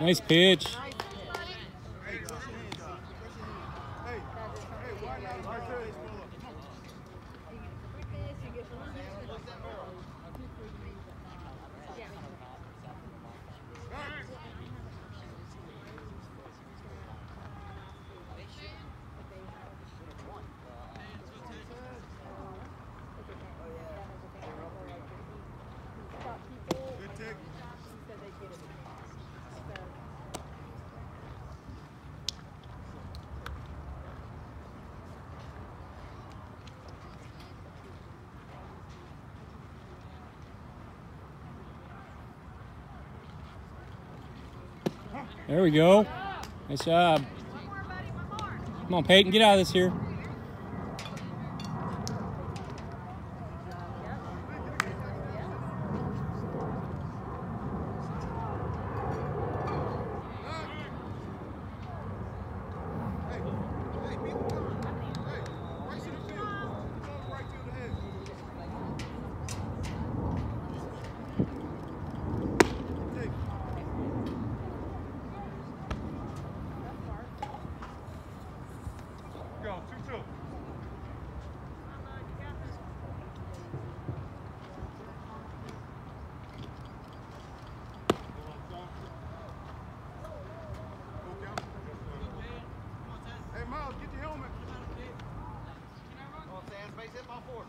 Nice pitch. There we go. Nice job. Come on, Peyton, get out of this here. Go, two, two. Hey, Miles, get your helmet. Come on, Sam, space hit ball forward.